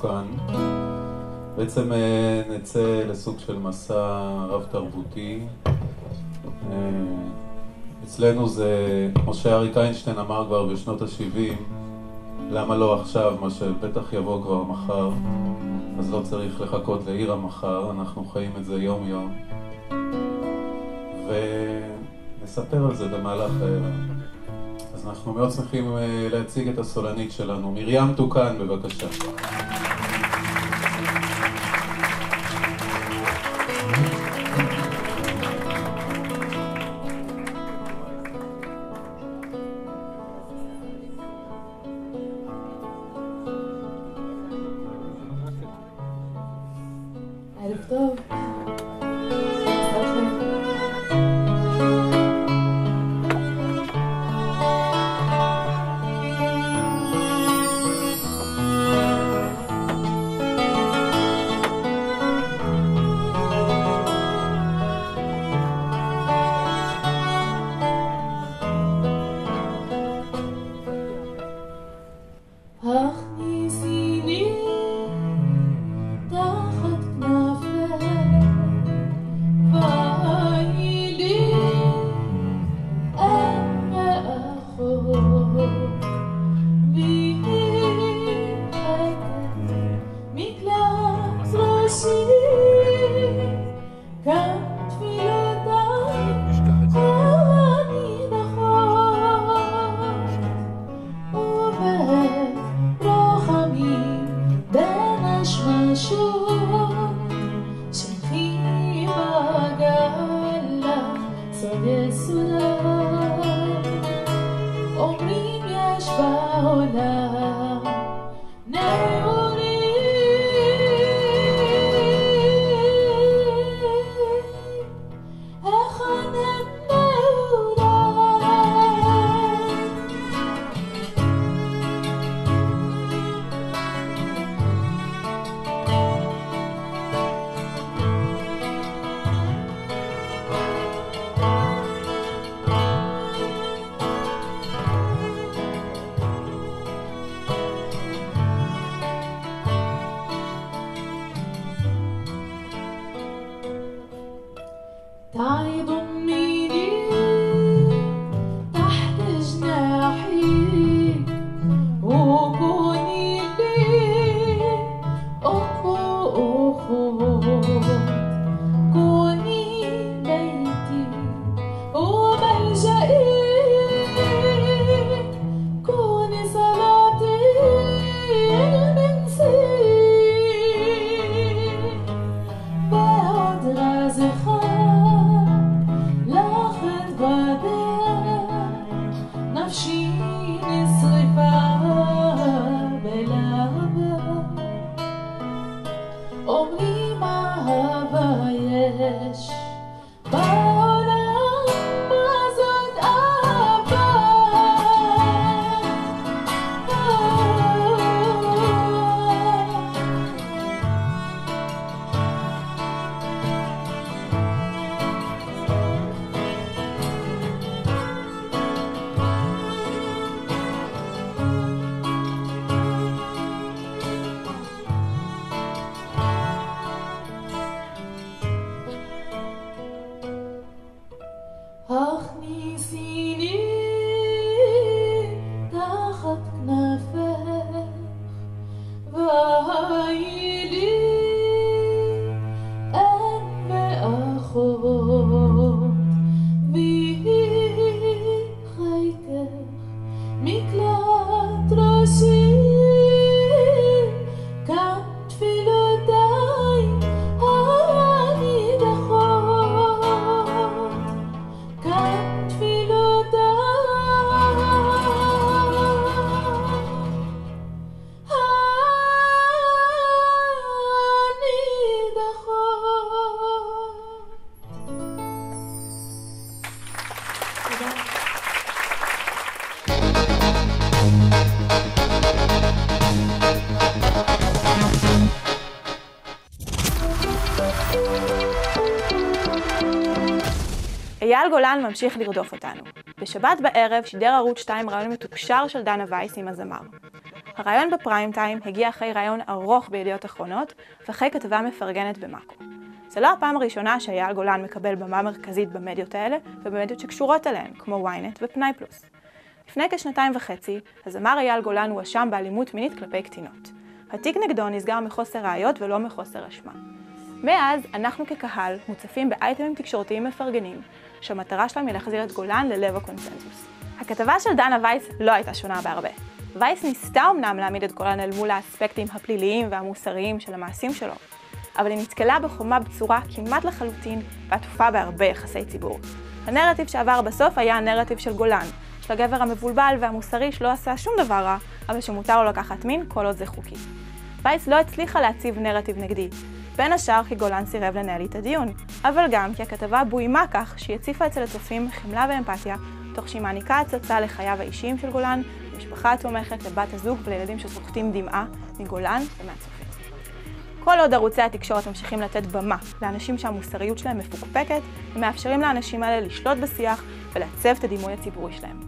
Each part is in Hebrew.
תוקן. בעצם אה, נצא לסוג של מסע רב-תרבותי. אה, אצלנו זה, כמו שאריק איינשטיין אמר כבר בשנות ה-70, למה לא עכשיו, מה שבטח יבוא כבר מחר, אז לא צריך לחכות לעיר המחר, אנחנו חיים את זה יום-יום. ונספר על זה במהלך הערב. אז אנחנו מאוד שמחים אה, להציג את הסולנית שלנו. מרים תוקן, בבקשה. no now. אייל גולן ממשיך לרדוף אותנו. בשבת בערב שידר ערוץ 2 רעיון מתוקשר של דנה וייס עם הזמר. הרעיון בפריים טיים הגיע אחרי רעיון ארוך בידיעות אחרונות, ואחרי כתבה מפרגנת במאקו. זה לא הפעם הראשונה שאייל גולן מקבל במה מרכזית במדיות האלה, ובמדיות שקשורות אליהן, כמו ynet ופנאי פלוס. לפני כשנתיים וחצי, הזמר אייל גולן הואשם באלימות מינית כלפי קטינות. התיק נגדו נסגר מחוסר ראיות ולא מחוסר אשמה. מאז, אנחנו כקהל מוצפים באייטמים תקשורתיים מפרגנים, שהמטרה שלהם היא להחזיר את גולן ללב הקונסנזוס. הכתבה של דנה וייס לא הייתה שונה בהרבה. וייס ניסתה אמנם להעמיד את גולן אל מול האספקטים הפליליים והמוסריים של המעשים שלו, אבל היא נתקלה בחומה בצורה כמעט לחלוטין ועטופה בהרבה יחסי ציבור. הנרטיב שעבר בסוף היה הנרטיב של גולן, של הגבר המבולבל והמוסרי שלא עשה שום דבר רע, אבל שמותר לו לקחת מין כל עוד זה חוקי. וייס לא הצליחה להציב נרטיב נגדי, בין השאר כי גולן סירב לנהל את הדיון, אבל גם כי הכתבה בוימה כך שהיא הציפה אצל הצופים חמלה ואמפתיה, תוך שהיא מעניקה הצצה לחייו האישיים של גולן, למשפחה התומכת, לבת הזוג ולילדים שסוחטים דמעה מגולן ומהצופים. כל עוד ערוצי התקשורת ממשיכים לתת במה לאנשים שהמוסריות שלהם מפוקפקת, הם מאפשרים לאנשים האלה לשלוט בשיח ולעצב את הדימוי הציבורי שלהם.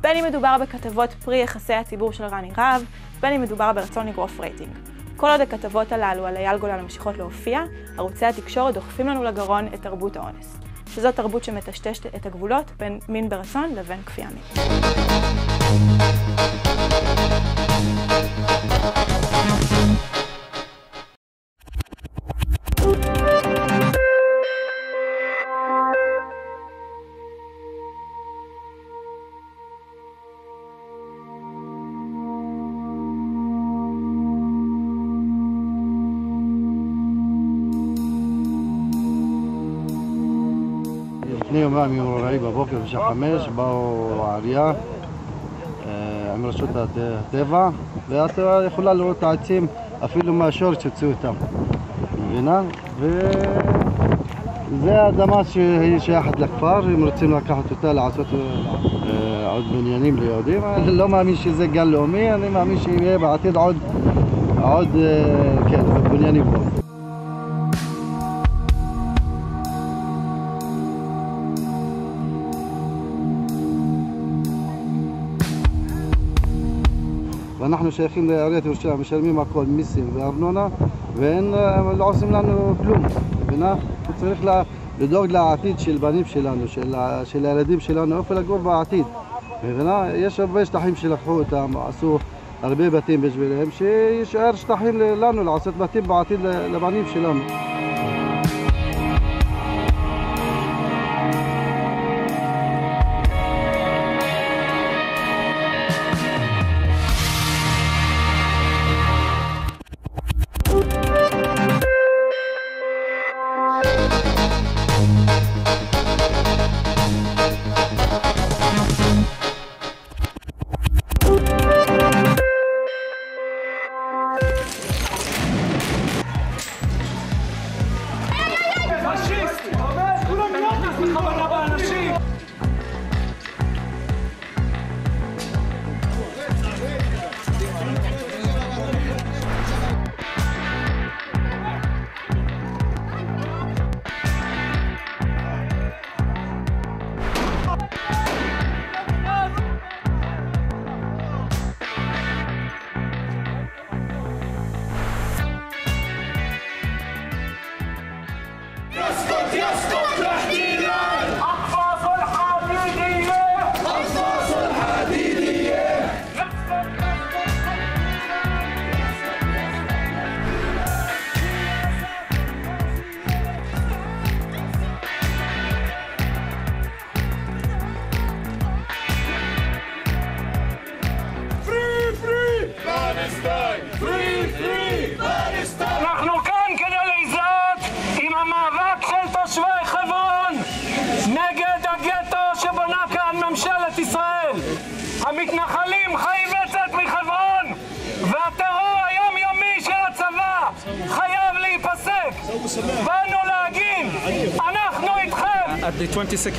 בין אם מדובר בכתבות פרי יחסי הציבור של רני רהב, בין אם מדובר ברצון לגרוף רייטינג. כל עוד הכתבות הללו על אייל גולן ממשיכות להופיע, ערוצי התקשורת דוחפים לנו לגרון את תרבות האונס. שזו תרבות שמטשטשת את הגבולות בין מין ברצון לבין כפייה מינית. לפני יומיים יום רביעי בבוקר בשעה חמש באו העירייה אה, עם רשות הט- הטבע ואת יכולה לראות את העצים אפילו מהשורש שהוציאו אותם, מבינה? וזה האדמה שהיא שייכת לכפר, הם רוצים לקחת אותה לעשות אה, עוד בניינים ליהודים, אני לא מאמין שזה גן לאומי, אני מאמין שיהיה בעתיד עוד, עוד אה, כן, בניינים פה. ואנחנו שייכים לעיריית ירושלים, משלמים הכל, מיסים וארנונה, והם אה, לא עושים לנו כלום, מבינה? צריך לה- לדאוג לעתיד של בנים שלנו, של, של הילדים שלנו, איפה לגור בעתיד, מבינה? יש הרבה שטחים שלקחו אותם, עשו הרבה בתים בשבילם, שיישאר שטחים לנו לעשות בתים בעתיד לבנים שלנו.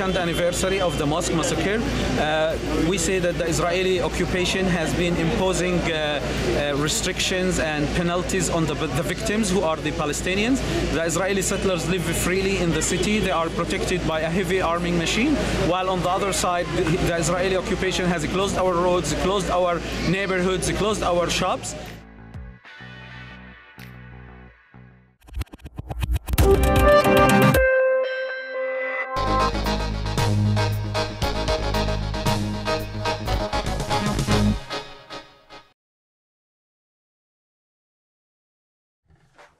22nd anniversary of the mosque massacre. Uh, we say that the Israeli occupation has been imposing uh, uh, restrictions and penalties on the, the victims who are the Palestinians. The Israeli settlers live freely in the city. They are protected by a heavy arming machine, while on the other side, the, the Israeli occupation has closed our roads, closed our neighborhoods, closed our shops.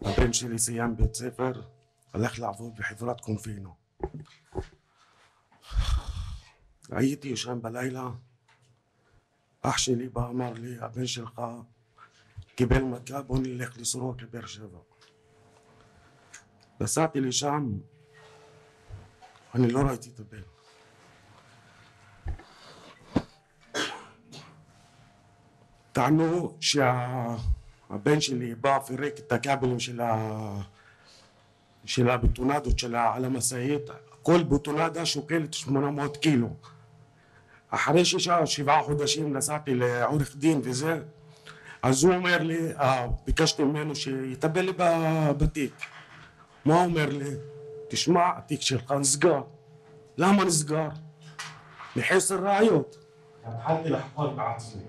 הבן שלי סיים בית ספר, הלך לעבוד בחברת קונפינו. הייתי ישן בלילה, אח שלי בא אמר לי, הבן שלך קיבל מכה, בוא נלך לסורוק לבאר שבע. נסעתי לשם, אני לא ראיתי את הבן. טענו שהבן שלי בא פירק את הכבלים של, ה... של הבטונדות שלה על המשאית, כל בטונדה שוקלת 800 קילו. אחרי שישה שבעה חודשים נסעתי לעורך דין וזה, אז הוא אומר לי, אה, ביקשתי ממנו שיטפל לי בתיק. מה הוא אומר לי? תשמע, התיק שלך נסגר. למה נסגר? מחסר ראיות. התחלתי לחקור בעצמי.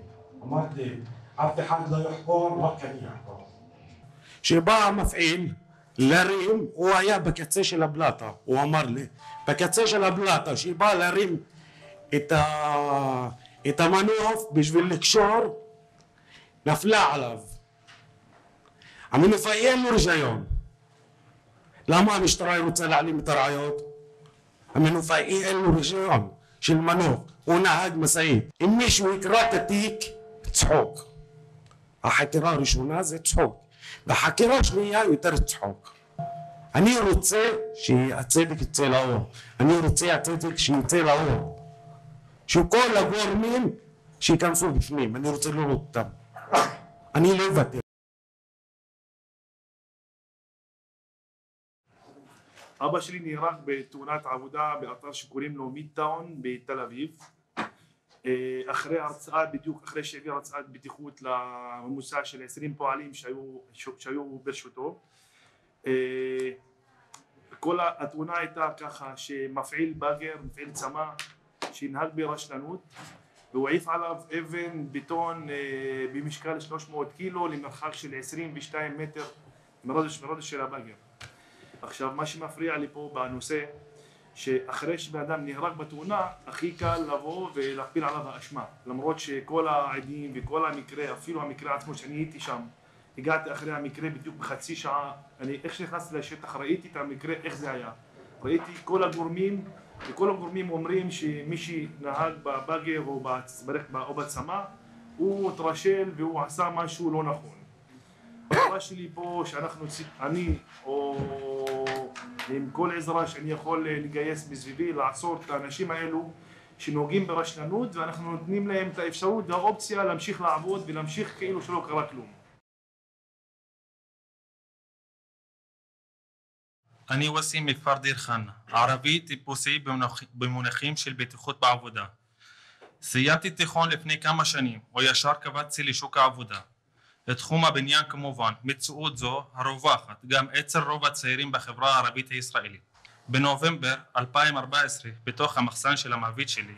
אמרתי, אף אחד לא יחקור, רק אני אחקור. כשבא המפעיל להרים, הוא היה בקצה של הבלטה, הוא אמר לי, בקצה של הבלטה, שבא להרים את, ה... את המנוף בשביל לקשור, נפלה עליו. המנופאי אין לו רישיון. למה המשטרה רוצה להעלים את הראיות? המנופאי אין לו רישיון של מנוף, הוא נהג משאית. אם מישהו יקרא את התיק, צחוק. החקירה הראשונה זה צחוק, והחקירה השנייה יותר צחוק. אני רוצה שהצדק יצא לאור, אני רוצה הצדק שיצא לאור, שכל הגורמים שייכנסו בפנים, אני רוצה לראות אותם. אני לא אוותר. אבא שלי נהרג בתאונת עבודה באתר שקוראים לו מידטאון בתל אביב אחרי הרצאה, בדיוק אחרי שהעביר הרצאת בטיחות לממוצע של 20 פועלים שהיו, שהיו ברשותו. אה, כל התאונה הייתה ככה שמפעיל באגר, מפעיל צמא שנהג ברשלנות והוא העיף עליו אבן בטון אה, במשקל 300 קילו למרחק של 22 מטר מרודש של הבאגר. עכשיו מה שמפריע לי פה בנושא שאחרי שבן אדם נהרג בתאונה הכי קל לבוא ולהפיל עליו האשמה. למרות שכל העדים וכל המקרה אפילו המקרה עצמו שאני הייתי שם הגעתי אחרי המקרה בדיוק בחצי שעה אני איך שנכנסתי לשטח ראיתי את המקרה איך זה היה. ראיתי כל הגורמים וכל הגורמים אומרים שמי שנהג בבאגר או, או בצמא הוא התרשל והוא עשה משהו לא נכון. המטרה שלי פה שאנחנו, אני או עם כל עזרה שאני יכול לגייס מסביבי לעצור את האנשים האלו שנוהגים ברשלנות ואנחנו נותנים להם את האפשרות והאופציה להמשיך לעבוד ולהמשיך כאילו שלא קרה כלום. אני וסים מכפר דיר חנא, ערבי טיפוסי במונחים של בטיחות בעבודה. סיימתי תיכון לפני כמה שנים, וישר קבצתי לשוק העבודה. בתחום הבניין כמובן, מציאות זו הרווחת גם אצל רוב הצעירים בחברה הערבית הישראלית. בנובמבר 2014, בתוך המחסן של המעביד שלי,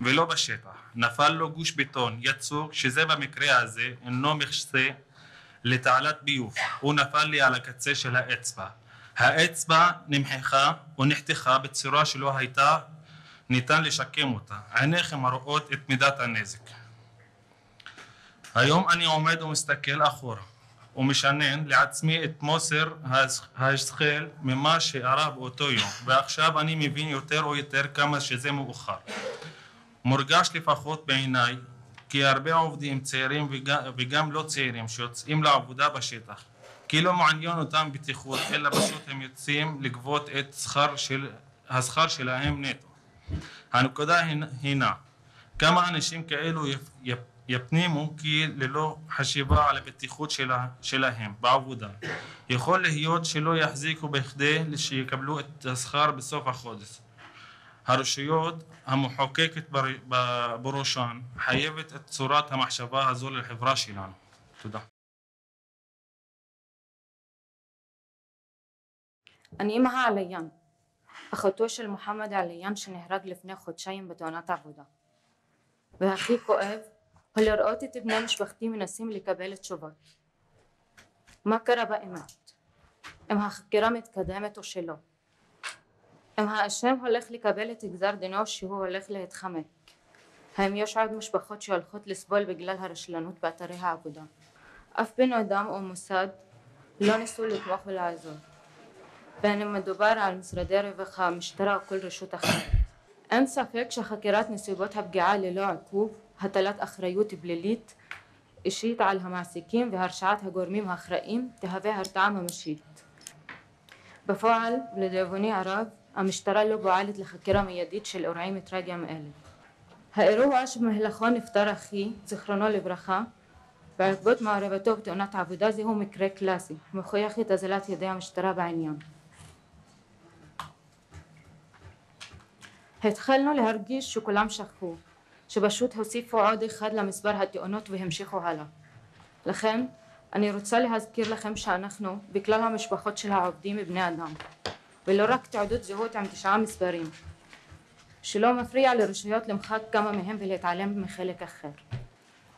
ולא בשטח, נפל לו גוש בטון יצוק, שזה במקרה הזה אינו מכסה לתעלת ביוב, הוא נפל לי על הקצה של האצבע. האצבע נמחכה ונחתכה בצורה שלא הייתה ניתן לשקם אותה. עיניכם הרואות את מידת הנזק. היום אני עומד ומסתכל אחורה ומשנן לעצמי את מוסר ההשכל ממה שאירע באותו יום ועכשיו אני מבין יותר או יותר כמה שזה מאוחר. מורגש לפחות בעיניי כי הרבה עובדים צעירים וגם, וגם לא צעירים שיוצאים לעבודה בשטח כי לא מעניין אותם בטיחות אלא פשוט הם יוצאים לגבות את שכר של, השכר שלהם נטו. הנקודה הינה כמה אנשים כאלו יפ, יפנימו כי ללא חשיבה על הבטיחות שלה, שלהם בעבודה יכול להיות שלא יחזיקו בכדי שיקבלו את השכר בסוף החודש הרשויות המחוקקת בראשן חייבת את צורת המחשבה הזו לחברה שלנו. תודה. אני אמא עליאן, אחותו של מוחמד עליאן שנהרג לפני חודשיים בתאונת עבודה. והכי כואב הוא לראות את בני משפחתי מנסים לקבל תשובות. מה קרה באמת? אם החקירה מתקדמת או שלא? אם האשם הולך לקבל את גזר דינו שהוא הולך להתחמק? האם יש עוד משפחות שהולכות לסבול בגלל הרשלנות באתרי העבודה? אף בן אדם או מוסד לא ניסו לתמוך ולעזור. בין אם מדובר על משרדי רווחה, משטרה או כל רשות אחרת. אין ספק שחקירת נסיבות הפגיעה ללא עיכוב, הטלת אחריות פלילית אישית על המעסיקים והרשעת הגורמים האחראים תהווה הרתעה ממשית. בפועל, לדאבוני הרב, המשטרה לא פועלת לחקירה מיידית של אירועים טרגיים אלה. האירוע שבמהלכו נפטר אחי, זיכרונו לברכה, בעקבות מעורבתו בתאונת עבודה זהו מקרה קלאסי, מוכיח את אזלת ידי המשטרה בעניין. התחלנו להרגיש שכולם שכחו, שפשוט הוסיפו עוד אחד למספר התאונות והמשיכו הלאה. לכן אני רוצה להזכיר לכם שאנחנו בכלל המשפחות של העובדים בני אדם ולא רק תעודות זהות עם תשעה מספרים שלא מפריע לרשויות למחק כמה מהם ולהתעלם מחלק אחר.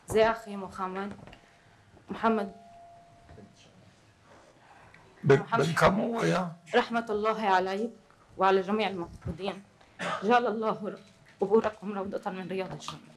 זה אחי מוחמד, מוחמד בן כמה הוא היה? רחמת אללה עלי ועל ג'מיע אל-מפקודים جعل الله قبوركم روضة من رياض الجنة.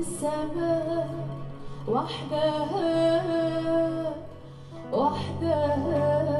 السماء وحدها وحدها.